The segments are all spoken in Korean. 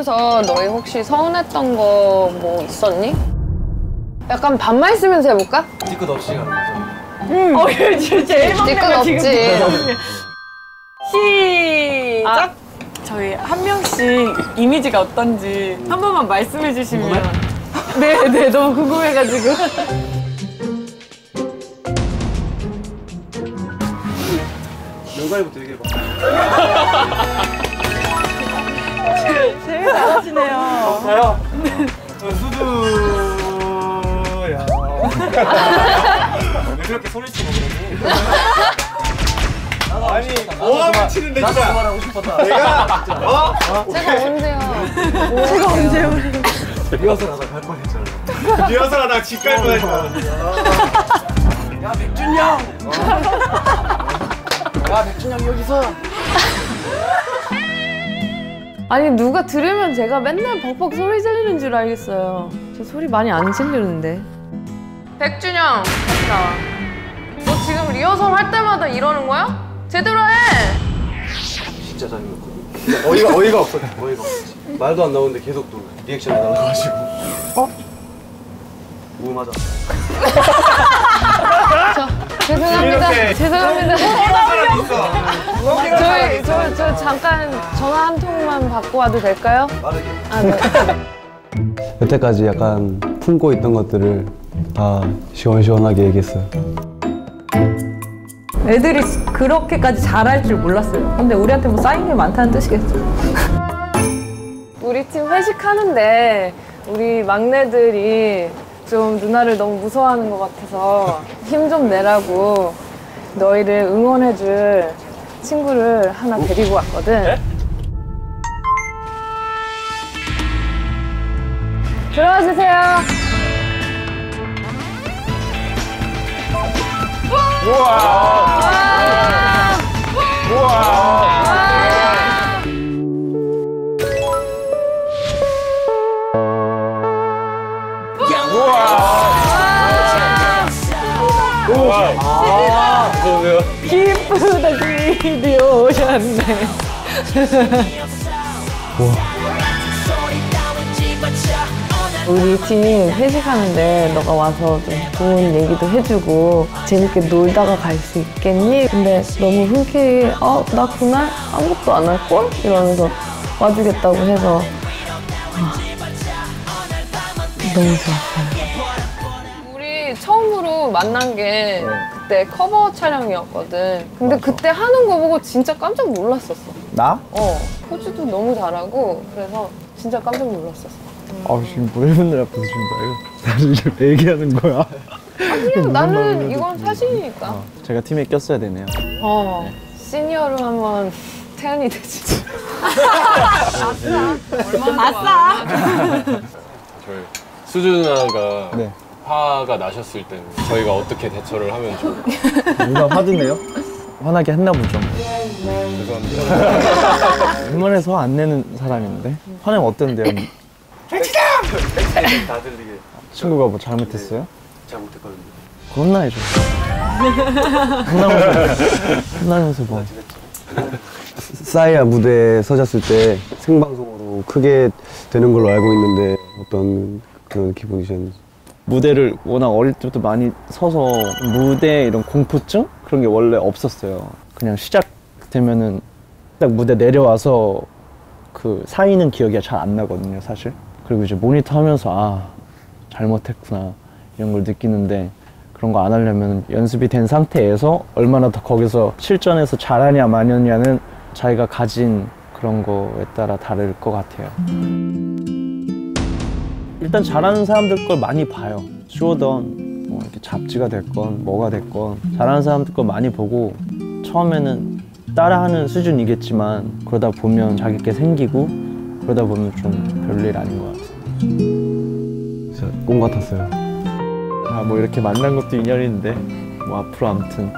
하면서 너희 혹시 서운했던 거 뭐 있었니? 약간 반말 쓰면서 해볼까? 뒤끝 없이 가는 거죠. 어, 이거 진짜 뒤끝 없지. 시작! 저희 한 명씩 이미지가 어떤지 한 번만 말씀해 주시면 네, 네, 너무 궁금해가지고 연가이부터 얘기해봐. 왜 그렇게 소리치고 그러니? 아니 뭐하면 치는데 진짜. 나도 말하고 싶었다. 내가 어? 제가 언제요? 제가 언제 우리 리허설 하다 갈 뻔했잖아. 리허설 하다 집갈 뻔했잖아. 야 백준영. 야 백준영 여기서. 아니 누가 들으면 제가 맨날 벅벅 소리 지르는 줄 알겠어요. 저 소리 많이 안 지르는데. 백준영, 다시 나와. 너 지금 리허설 할 때마다 이러는 거야? 제대로 해! 진짜 짜증났거든. 어이가 어이가 없어. 어이가 없지. 말도 안 나오는데 계속 또 리액션 해달라가지고. 어? 오 맞아. 죄송합니다. 이렇게. 죄송합니다. 사람 있어. 저희, 저, 저 잠깐 전화 한 통만 받고 와도 될까요? 빠르게. 아, 네. 여태까지 약간 품고 있던 것들을 다 시원시원하게 얘기했어요. 애들이 그렇게까지 잘할 줄 몰랐어요. 근데 우리한테 뭐 쌓인 게 많다는 뜻이겠죠. 우리 팀 회식하는데 우리 막내들이 좀 누나를 너무 무서워하는 것 같아서 힘 좀 내라고 너희를 응원해줄 친구를 하나 데리고 왔거든. 들어와 주세요. 기쁘다 길이 오셨네 우리 팀 회식하는데 너가 와서 좀 좋은 얘기도 해주고 재밌게 놀다가 갈 수 있겠니? 근데 너무 흔쾌히 어? 나 그날 아무것도 안 할걸? 이러면서 와주겠다고 해서 아, 너무 좋았어요. 우리 처음으로 만난 게 그때 커버 촬영이었거든. 근데 그때 하는 거 보고 진짜 깜짝 놀랐었어. 나? 어, 포즈도 너무 잘하고 그래서 진짜 깜짝 놀랐었어. 아 지금 뭐 일분들 앞에서 지금 나 이거 나를 왜 얘기하는 거야? 그냥 나는 이건 사실이니까. 제가 팀에 꼈어야 되네요. 어, 시니어로 하면 태연이 되지. 아싸 저희 수주 누나가 네. 화가 나셨을 때는 저희가 어떻게 대처를 하면 좀 누가 화드네요? 화나게 했나 보죠. 죄송합니다. 웬만해서 안 내는 사람인데 화내면 어땠는데요? 다 들리게 친구가 뭐 잘못했어요? 잘못했거든요. 혼나야죠. 혼나면서 혼나면서 뭐 싸이야 무대에 서졌을 때 생방송으로 크게 되는 걸로 알고 있는데 어떤 그런 기분이셨는지. 무대를 워낙 어릴 때부터 많이 서서 무대 이런 공포증 그런 게 원래 없었어요. 그냥 시작되면은 딱 무대 내려와서 그 사이는 기억이 잘 안 나거든요, 사실. 그리고 이제 모니터 하면서 아 잘못했구나 이런 걸 느끼는데 그런 거 안 하려면 연습이 된 상태에서 얼마나 더 거기서 실전에서 잘하냐 마냐냐는 자기가 가진 그런 거에 따라 다를 것 같아요. 일단 잘하는 사람들 걸 많이 봐요. 쇼던 뭐 이렇게 잡지가 됐건 뭐가 됐건 잘하는 사람들 걸 많이 보고 처음에는 따라하는 수준이겠지만 그러다 보면 자기 게 생기고 그러다 보면 좀 별일 아닌 것 같아요. 진짜 꿈 같았어요. 아 뭐 이렇게 만난 것도 인연인데 뭐 앞으로 아무튼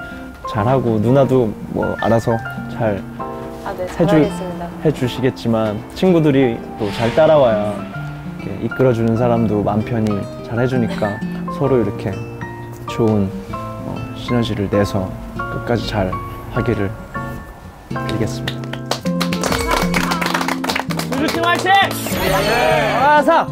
잘하고 누나도 뭐 알아서 잘 아, 네, 잘하겠습니다. 해주시겠지만 친구들이 또 잘 따라와야 이렇게 이끌어주는 사람도 맘 편히 잘 해주니까 서로 이렇게 좋은 어, 시너지를 내서 끝까지 잘 하기를 빌겠습니다. 화이팅! 화이팅! 화사!